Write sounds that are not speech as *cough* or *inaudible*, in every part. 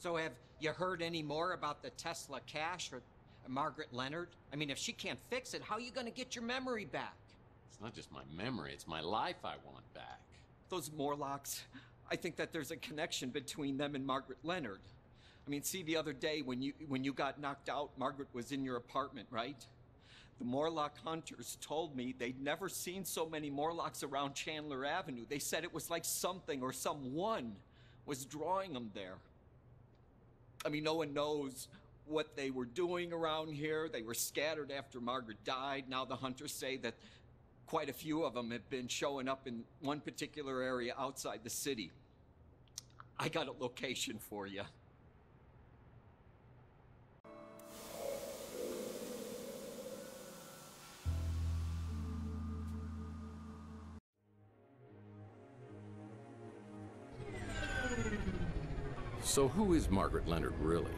So have you heard any more about the Tesla cache or Margaret Leonard? I mean, if she can't fix it, how are you gonna get your memory back? It's not just my memory, it's my life I want back. Those Morlocks, I think that there's a connection between them and Margaret Leonard. I mean, see, the other day when you when you got knocked out, Margaret was in your apartment, right? The Morlock hunters told me they'd never seen so many Morlocks around Chandler Avenue. They said it was like something or someone was drawing them there. I mean, no one knows what they were doing around here. They were scattered after Margaret died. Now the hunters say that quite a few of them have been showing up in one particular area outside the city. I got a location for you. So who is Margaret Leonard really?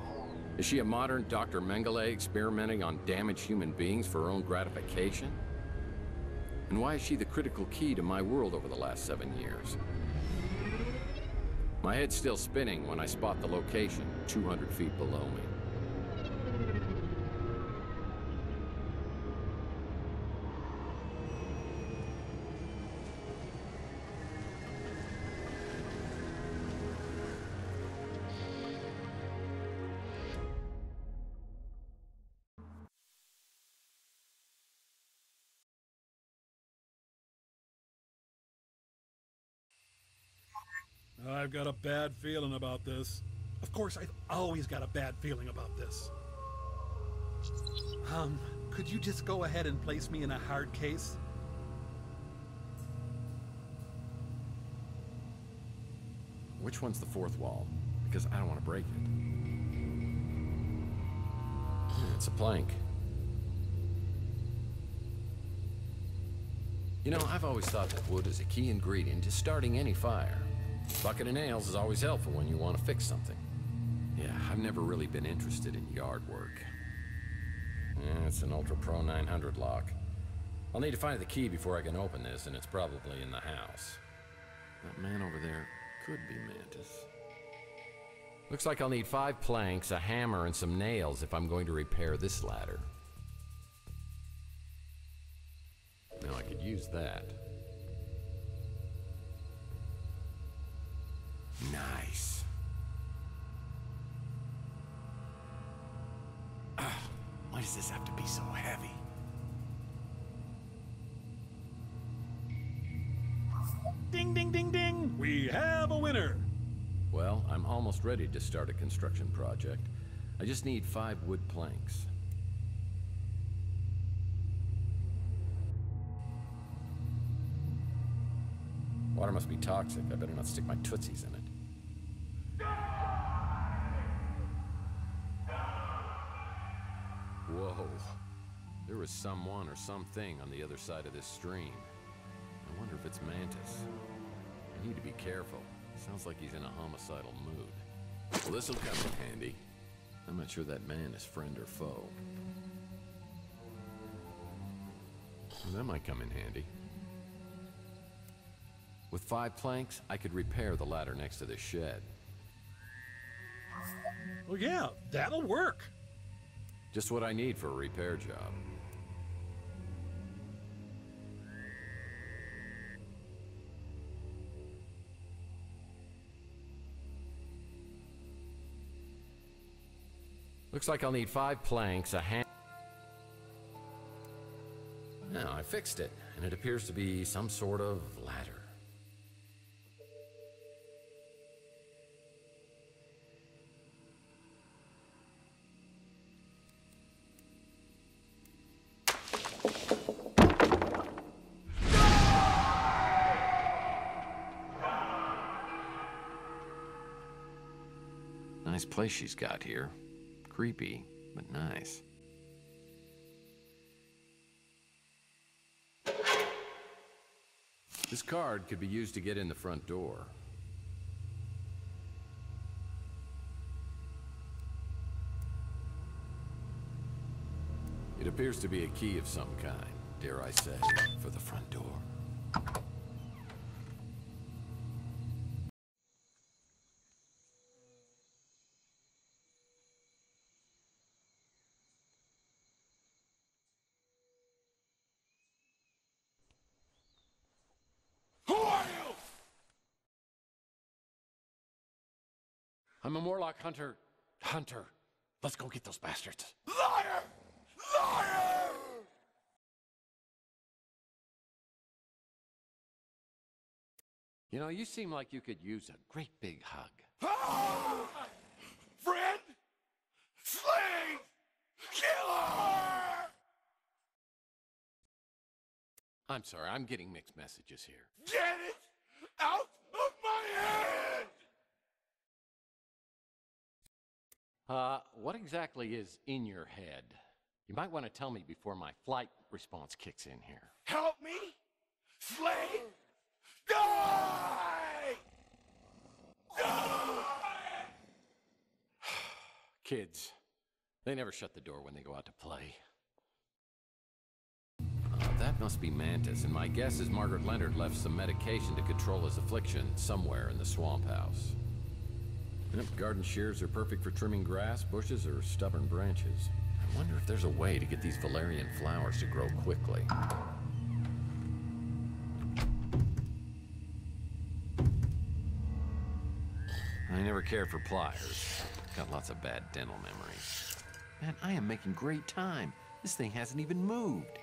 Is she a modern Dr. Mengele experimenting on damaged human beings for her own gratification? And why is she the critical key to my world over the last seven years? My head's still spinning when I spot the location 200 feet below me. I've got a bad feeling about this. Of course, I've always got a bad feeling about this. Um, could you just go ahead and place me in a hard case? Which one's the fourth wall? Because I don't want to break it. It's a plank. You know, I've always thought that wood is a key ingredient to starting any fire. Bucket of nails is always helpful when you want to fix something. Yeah, I've never really been interested in yard work. Yeah, it's an Ultra Pro 900 lock. I'll need to find the key before I can open this, and it's probably in the house. That man over there could be Mantis. Looks like I'll need five planks, a hammer, and some nails if I'm going to repair this ladder. Now I could use that. Nice. Ugh, why does this have to be so heavy? Ding, ding, ding, ding! We have a winner! Well, I'm almost ready to start a construction project. I just need five wood planks. Water must be toxic. I better not stick my tootsies in it. Whoa. There was someone or something on the other side of this stream. I wonder if it's Mantis. I need to be careful. Sounds like he's in a homicidal mood. Well, this'll come in handy. I'm not sure that man is friend or foe. Well, that might come in handy. With five planks, I could repair the ladder next to the shed. Well, yeah, that'll work. Just what I need for a repair job. Looks like I'll need five planks, a hand... Now, I fixed it, and it appears to be some sort of ladder. Nice place she's got here. Creepy, but nice. This card could be used to get in the front door. It appears to be a key of some kind, dare I say, for the front door. I'm a Morlock hunter. Hunter. Let's go get those bastards. Liar! Liar! You know, you seem like you could use a great big hug. *laughs* Friend! Slave! Killer! I'm sorry, I'm getting mixed messages here. Get it out of my head! Uh, what exactly is in your head? You might want to tell me before my flight response kicks in here. Help me! Slave! Die! Die! *sighs* Kids, they never shut the door when they go out to play. Uh, that must be Mantis, and my guess is Margaret Leonard left some medication to control his affliction somewhere in the swamp house. Yep, garden shears are perfect for trimming grass, bushes, or stubborn branches. I wonder if there's a way to get these valerian flowers to grow quickly. I never cared for pliers. Got lots of bad dental memories. Man, I am making great time. This thing hasn't even moved.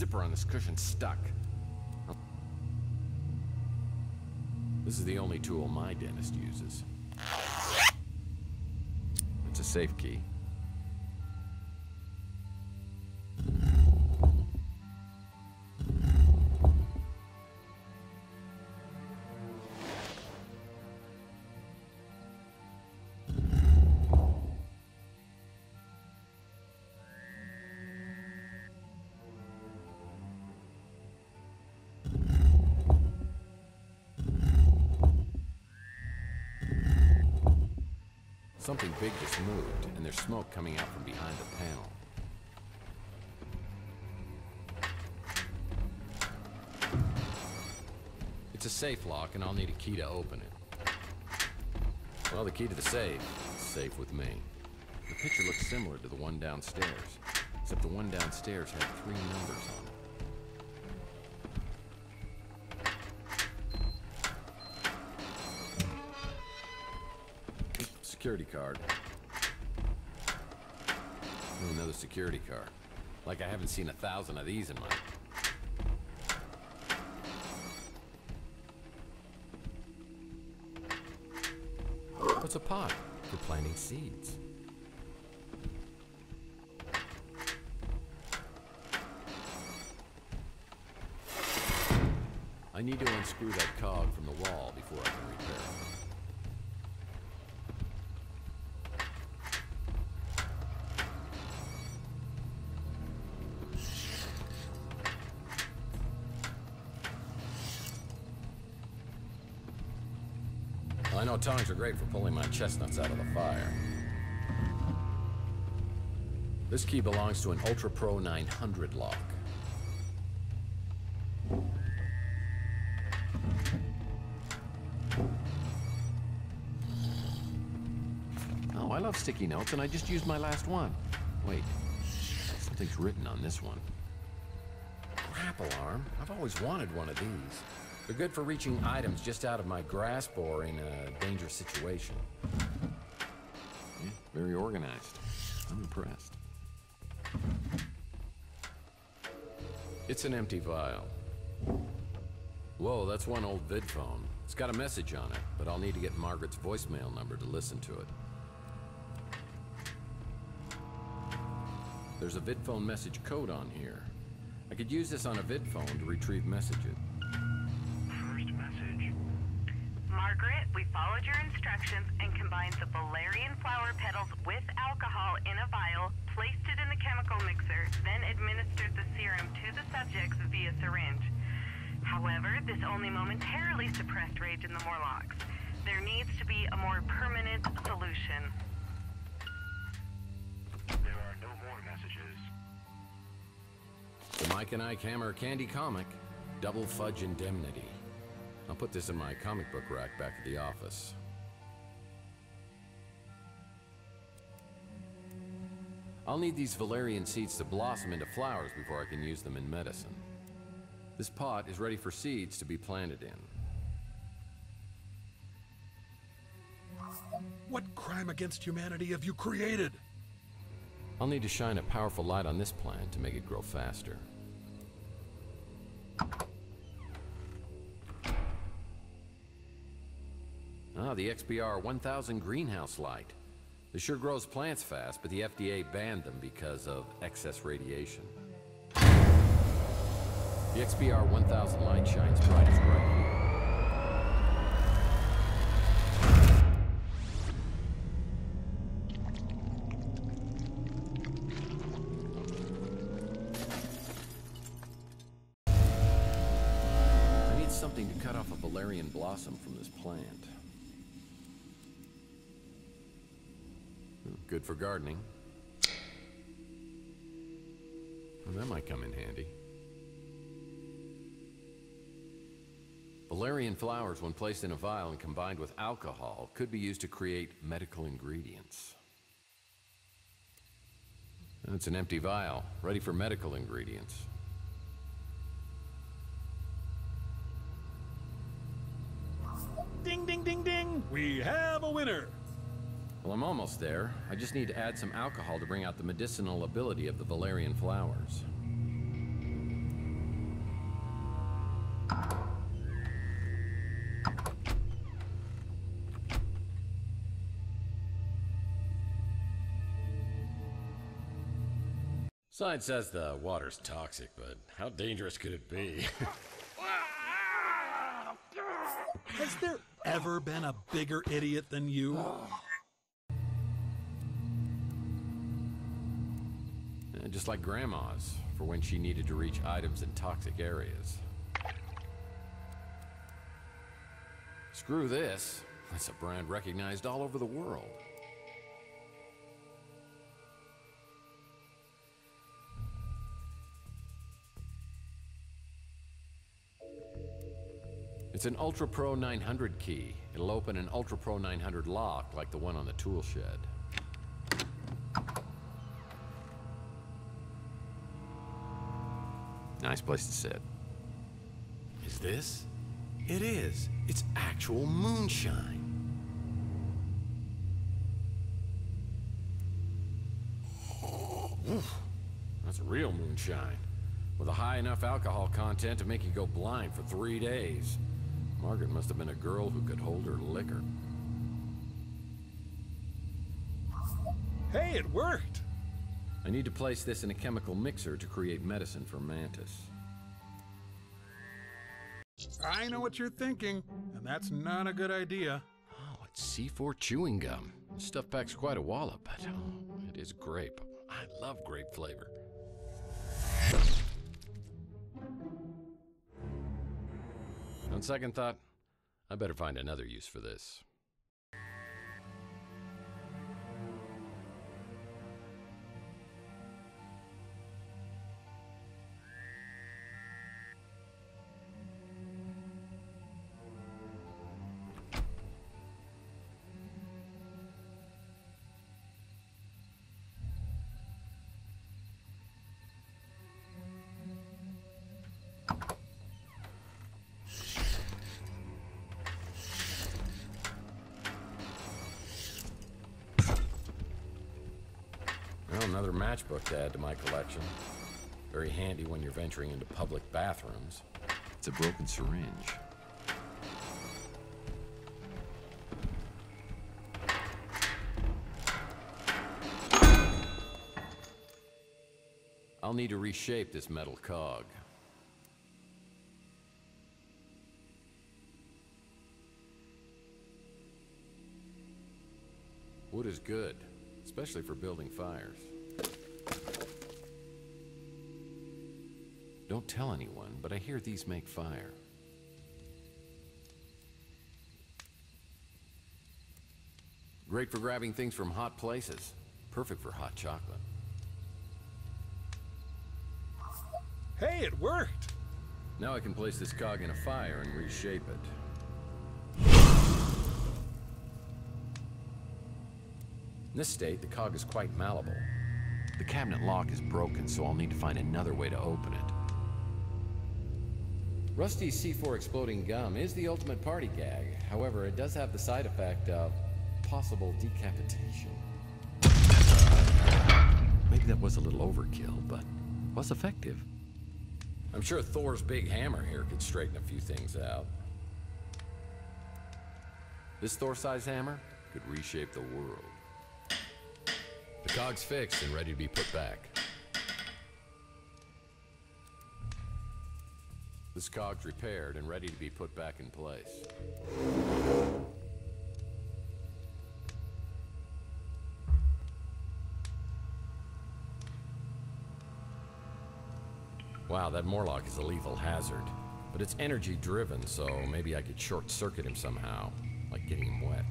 Zipper on this cushion stuck. This is the only tool my dentist uses. It's a safe key. Something big just moved, and there's smoke coming out from behind the panel. It's a safe lock, and I'll need a key to open it. Well, the key to the safe is safe with me. The picture looks similar to the one downstairs, except the one downstairs had three numbers on it. Security card. Ooh, Another security card. Like I haven't seen a thousand of these in my... What's a pot? For planting seeds. I need to unscrew that cog from the wall before I can repair it. Tongs are great for pulling my chestnuts out of the fire. This key belongs to an Ultra Pro 900 lock. Oh, I love sticky notes, and I just used my last one. Wait, something's written on this one. Grapple arm? I've always wanted one of these. They're good for reaching items just out of my grasp or in a dangerous situation. Yeah, very organized. I'm impressed. It's an empty vial. Whoa, that's one old vid phone. It's got a message on it, but I'll need to get Margaret's voicemail number to listen to it. There's a VidPhone message code on here. I could use this on a VidPhone to retrieve messages. Followed your instructions and combined the valerian flower petals with alcohol in a vial, placed it in the chemical mixer, then administered the serum to the subjects via syringe. However, this only momentarily suppressed rage in the Morlocks. There needs to be a more permanent solution. There are no more messages. The Mike and Ike Hammer Candy Comic, Double Fudge Indemnity. I'll put this in my comic book rack back at the office. I'll need these valerian seeds to blossom into flowers before I can use them in medicine. This pot is ready for seeds to be planted in. What crime against humanity have you created? I'll need to shine a powerful light on this plant to make it grow faster. Ah, the XBR 1000 greenhouse light. This sure grows plants fast, but the FDA banned them because of excess radiation. The XBR 1000 light shines brightest. I need something to cut off a valerian blossom from this plant. Good for gardening. Well, that might come in handy. Valerian flowers, when placed in a vial and combined with alcohol, could be used to create medical ingredients. And it's an empty vial, ready for medical ingredients. Ding, ding, ding, ding! We have a winner! Well, I'm almost there. I just need to add some alcohol to bring out the medicinal ability of the Valerian flowers. Science says the water's toxic, but how dangerous could it be? *laughs* Has there ever been a bigger idiot than you? Oh. Eh, Just like Grandma's, for when she needed to reach items in toxic areas. Screw this. That's a brand recognized all over the world. It's an Ultra Pro 900 key. It'll open an Ultra Pro 900 lock like the one on the tool shed. Nice place to sit. Is this? It is. It's actual moonshine. Oof. That's real moonshine. With a high enough alcohol content to make you go blind for three days. Margaret must have been a girl who could hold her liquor. Hey, it worked! I need to place this in a chemical mixer to create medicine for Mantis. I know what you're thinking, and that's not a good idea. Oh, it's C4 chewing gum. This stuff packs quite a wallop, but oh, it is grape. I love grape flavor. On second thought, I better find another use for this. Matchbook to add to my collection. Very handy when you're venturing into public bathrooms. It's a broken syringe. I'll need to reshape this metal cog. Wood is good, especially for building fires. Don't tell anyone, but I hear these make fire. Great for grabbing things from hot places. Perfect for hot chocolate. Hey, it worked! Now I can place this cog in a fire and reshape it. In this state, the cog is quite malleable. The cabinet lock is broken, so I'll need to find another way to open it. Rusty's C4 exploding gum is the ultimate party gag. However, it does have the side effect of possible decapitation. Maybe that was a little overkill, but was effective. I'm sure Thor's big hammer here could straighten a few things out. This Thor-sized hammer could reshape the world. The cog's fixed and ready to be put back. This cog's repaired and ready to be put back in place. Wow, that Morlock is a lethal hazard. But it's energy driven, so maybe I could short circuit him somehow, like getting him wet.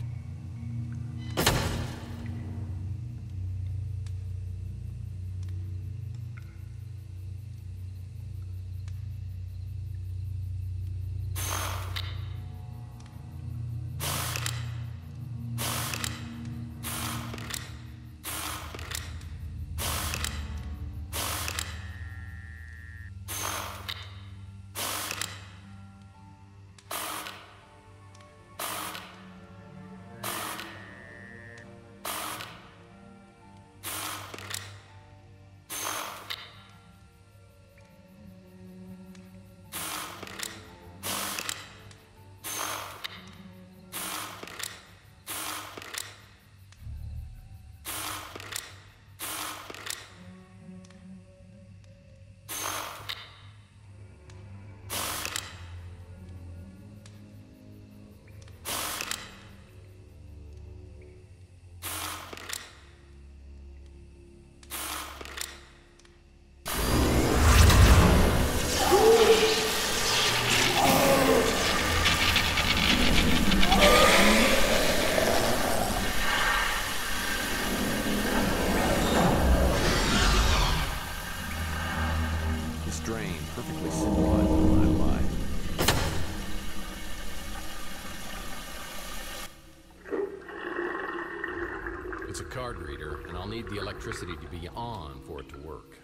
Card reader, and I'll need the electricity to be on for it to work.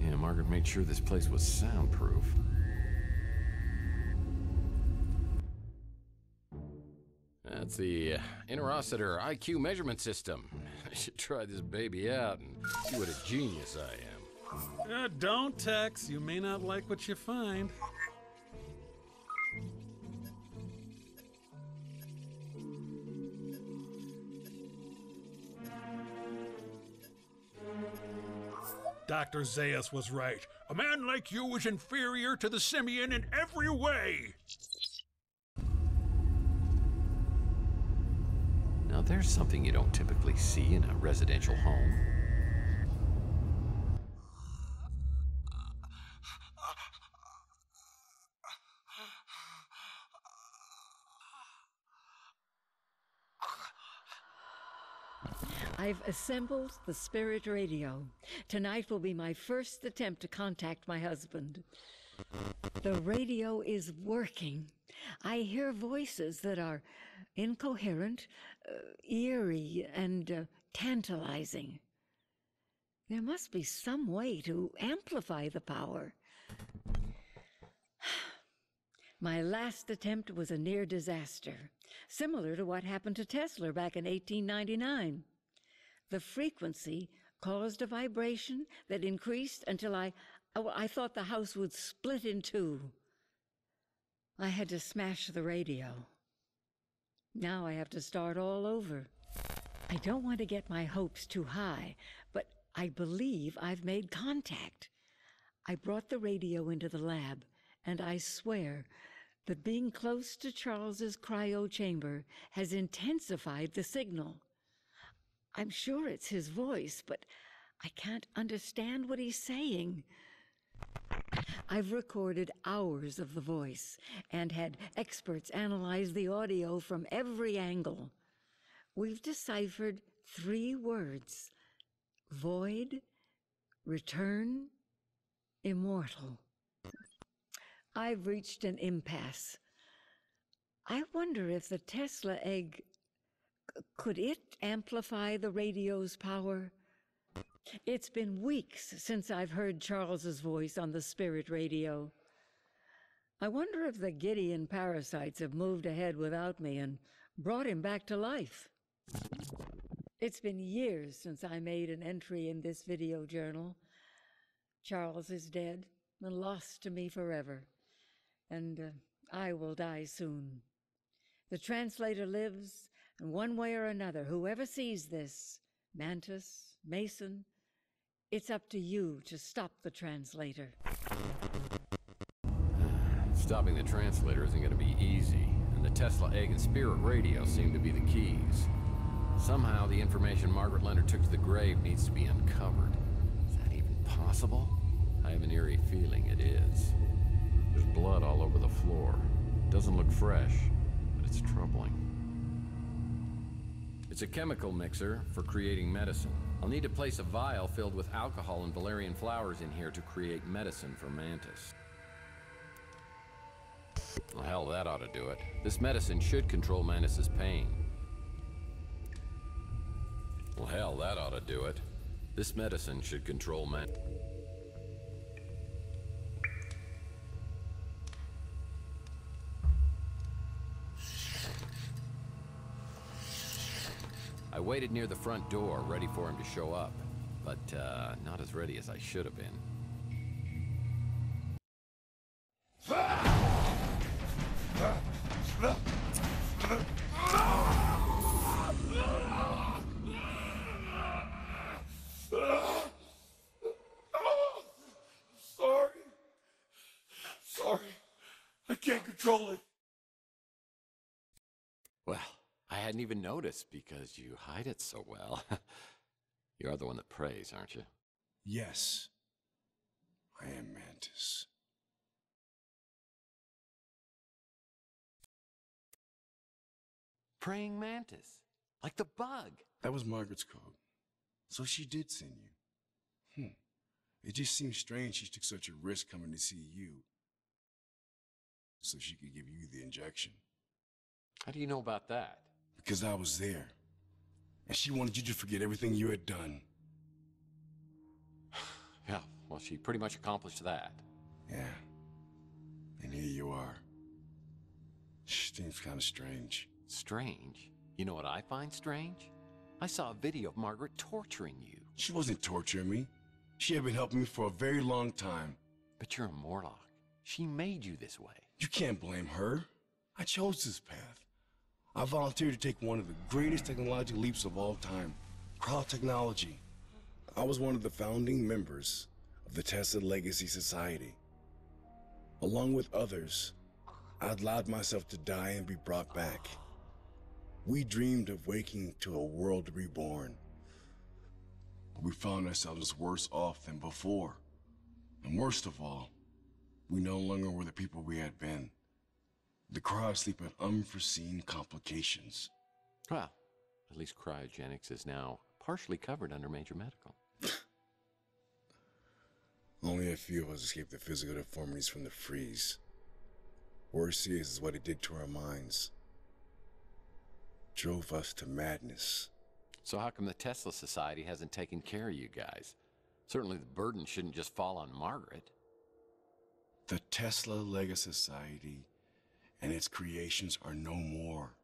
Yeah, Margaret made sure this place was soundproof. That's the uh, Interocitor IQ measurement system. *laughs* I should try this baby out and see what a genius I am. Uh, don't text. You may not like what you find. Dr. Zaius was right. A man like you is inferior to the simian in every way. Now, there's something you don't typically see in a residential home. I've assembled the spirit radio. Tonight will be my first attempt to contact my husband. The radio is working. I hear voices that are incoherent, uh, eerie, and uh, tantalizing. There must be some way to amplify the power. *sighs* My last attempt was a near disaster, similar to what happened to Tesla back in 1899. The frequency caused a vibration that increased until I, oh, I thought the house would split in two. I had to smash the radio. Now I have to start all over. I don't want to get my hopes too high, but I believe I've made contact. I brought the radio into the lab, and I swear that being close to Charles's cryo chamber has intensified the signal. I'm sure it's his voice, but I can't understand what he's saying. I've recorded hours of the voice and had experts analyze the audio from every angle. We've deciphered three words void, return, immortal. I've reached an impasse. I wonder if the Tesla egg could it amplify the radio's power? It's been weeks since I've heard Charles's voice on the spirit radio. I wonder if the Gideon parasites have moved ahead without me and brought him back to life. It's been years since I made an entry in this video journal. Charles is dead and lost to me forever, and uh, I will die soon. The translator lives, and one way or another, whoever sees this, Mantis, Mason, it's up to you to stop the translator. Stopping the translator isn't going to be easy, and the Tesla egg and spirit radio seem to be the keys. Somehow, the information Margaret Leonard took to the grave needs to be uncovered. Is that even possible? I have an eerie feeling it is. There's blood all over the floor. Doesn't look fresh, but it's troubling. It's a chemical mixer for creating medicine. I'll need to place a vial filled with alcohol and valerian flowers in here to create medicine for Mantis. Well, hell, that ought to do it. This medicine should control Mantis's pain. Well, hell, that ought to do it. This medicine should control Man... waited near the front door, ready for him to show up. But, uh, not as ready as I should have been. Sorry. Sorry. I can't control it. Well, I hadn't even notice because you hide it so well. *laughs* You're the one that prays, aren't you? Yes. I am Mantis. Praying mantis. Like the bug. That was Margaret's code. So she did send you. Hmm. It just seems strange she took such a risk coming to see you. so she could give you the injection. How do you know about that? Because I was there. And she wanted you to forget everything you had done. *sighs* Yeah, well, she pretty much accomplished that. Yeah. And here you are. Seems kind of strange. Strange? You know what I find strange? I saw a video of Margaret torturing you. She wasn't torturing me. She had been helping me for a very long time. But you're a Morlock. She made you this way. You can't blame her. I chose this path. I volunteered to take one of the greatest technological leaps of all time cryo technology. I was one of the founding members of the Tesla Legacy Society. Along with others, I allowed myself to die and be brought back. We dreamed of waking to a world reborn. We found ourselves worse off than before. And worst of all, we no longer were the people we had been. The cryosleep had unforeseen complications. Well, at least cryogenics is now partially covered under major medical. *sighs* Only a few of us escaped the physical deformities from the freeze. Worse is what it did to our minds. Drove us to madness. So how come the Tesla Society hasn't taken care of you guys? Certainly the burden shouldn't just fall on Margaret. The Tesla Legacy Society and its creations are no more.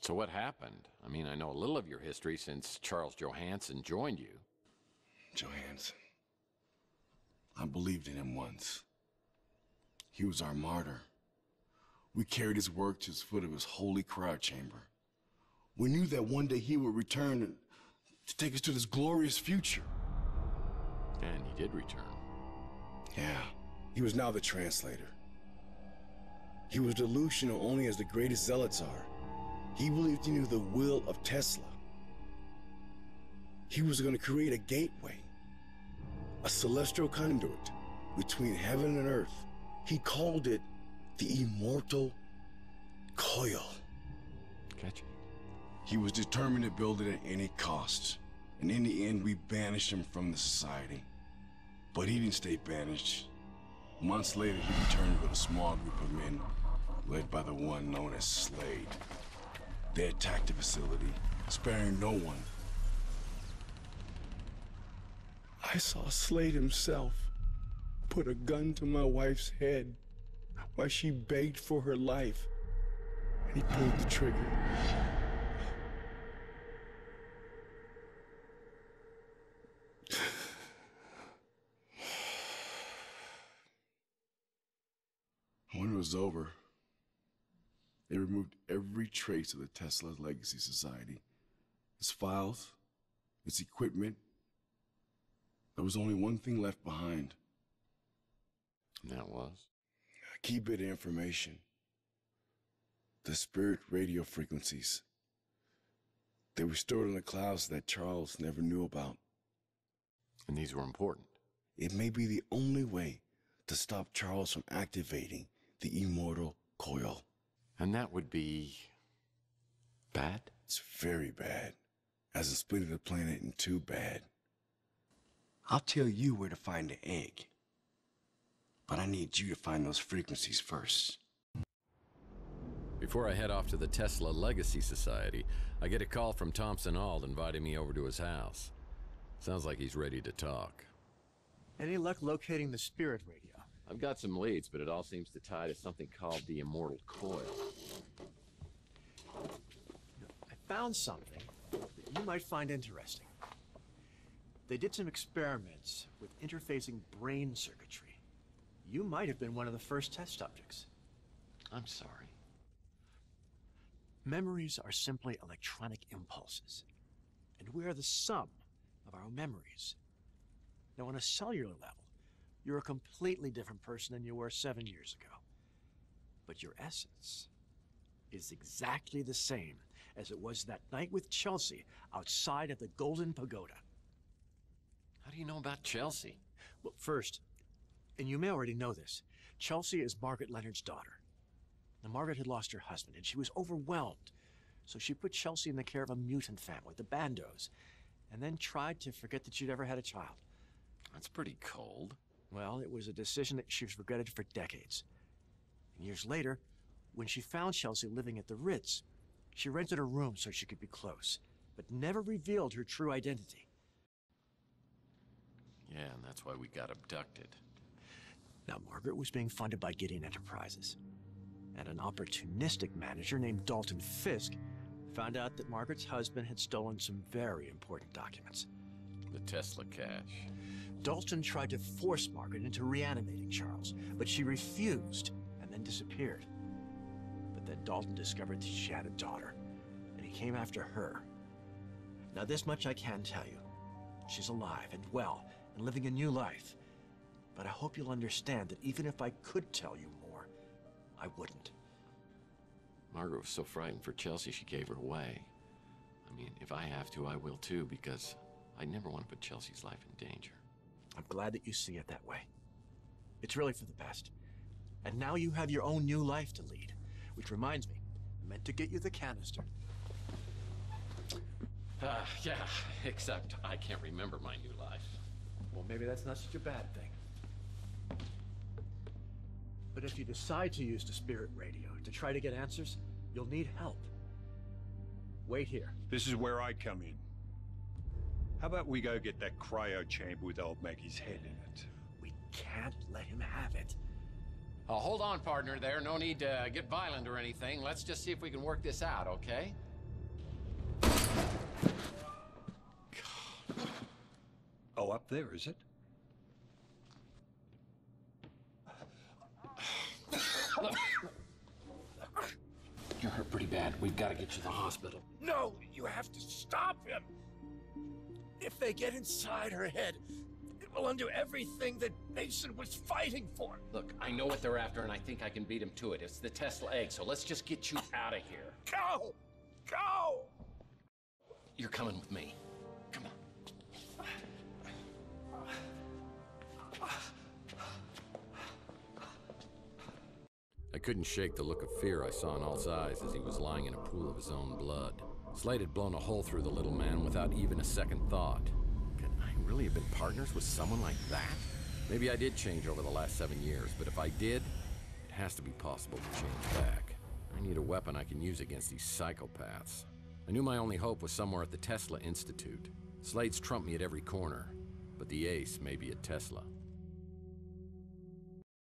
So what happened? I mean, I know a little of your history since Charles Johansson joined you. Johansson. I believed in him once. He was our martyr. We carried his work to the foot of his holy cryo chamber. We knew that one day he would return to take us to this glorious future. And he did return. Yeah, he was now the translator. He was delusional only as the greatest zealots are. He believed he knew the will of Tesla. He was going to create a gateway, a celestial conduit between heaven and earth. He called it the immortal coil. Gotcha. He was determined to build it at any cost. And in the end, we banished him from the society. But he didn't stay banished. Months later, he returned with a small group of men, led by the one known as Slade. They attacked the facility, sparing no one. I saw Slade himself put a gun to my wife's head while she begged for her life. And he pulled the trigger. *sighs* When it was over, they removed every trace of the Tesla Legacy Society. Its files, its equipment. There was only one thing left behind. And that was? A key bit of information. The spirit radio frequencies. They were stored in the clouds that Charles never knew about. And these were important. It may be the only way to stop Charles from activating the coil. And that would be. bad? It's very bad. As in splitting the planet in two bad. I'll tell you where to find the egg. But I need you to find those frequencies first. Before I head off to the Tesla Legacy Society, I get a call from Thompson Ald inviting me over to his house. Sounds like he's ready to talk. Any luck locating the spirit radio? I've got some leads, but it all seems to tie to something called the Immortal Coil. I found something that you might find interesting. They did some experiments with interfacing brain circuitry. You might have been one of the first test subjects. I'm sorry. Memories are simply electronic impulses, and we are the sum of our memories. Now, on a cellular level, you're a completely different person than you were seven years ago. But your essence is exactly the same as it was that night with Chelsea outside of the Golden Pagoda. How do you know about Chelsea? Well, first, and you may already know this, Chelsea is Margaret Leonard's daughter. Now, Margaret had lost her husband, and she was overwhelmed. So she put Chelsea in the care of a mutant family, the Bandos, and then tried to forget that she'd ever had a child. That's pretty cold. Well, it was a decision that she's regretted for decades. Years later, when she found Chelsea living at the Ritz, she rented a room so she could be close, but never revealed her true identity. Yeah, and that's why we got abducted. Now, Margaret was being funded by Gideon Enterprises, and an opportunistic manager named Dalton Fisk found out that Margaret's husband had stolen some very important documents. The Tesla cache. Dalton tried to force Margaret into reanimating Charles, but she refused and then disappeared. But then Dalton discovered that she had a daughter, and he came after her. Now, this much I can tell you. She's alive and well and living a new life. But I hope you'll understand that even if I could tell you more, I wouldn't. Margaret was so frightened for Chelsea she gave her away. I mean, if I have to, I will too, because I never want to put Chelsea's life in danger. I'm glad that you see it that way. It's really for the best. And now you have your own new life to lead. Which reminds me, I meant to get you the canister. Uh, yeah, except I can't remember my new life. Well, maybe that's not such a bad thing. But if you decide to use the spirit radio to try to get answers, you'll need help. Wait here. This is where I come in. How about we go get that cryo chamber with old Maggie's head in it? We can't let him have it. Oh, hold on, partner there. No need to get violent or anything. Let's just see if we can work this out, okay? Oh, up there, is it? You're hurt pretty bad. We've got to get you to the hospital. No, you have to stop him. If they get inside her head, it will undo everything that Mason was fighting for. Look, I know what they're after, and I think I can beat them to it. It's the Tesla egg, so let's just get you out of here. Go! Go! You're coming with me. Come on. I couldn't shake the look of fear I saw in Alt's eyes as he was lying in a pool of his own blood. Slade had blown a hole through the little man without even a second thought. Could I really have been partners with someone like that? Maybe I did change over the last seven years, but if I did, it has to be possible to change back. I need a weapon I can use against these psychopaths. I knew my only hope was somewhere at the Tesla Institute. Slade's trumped me at every corner, but the ace may be at Tesla.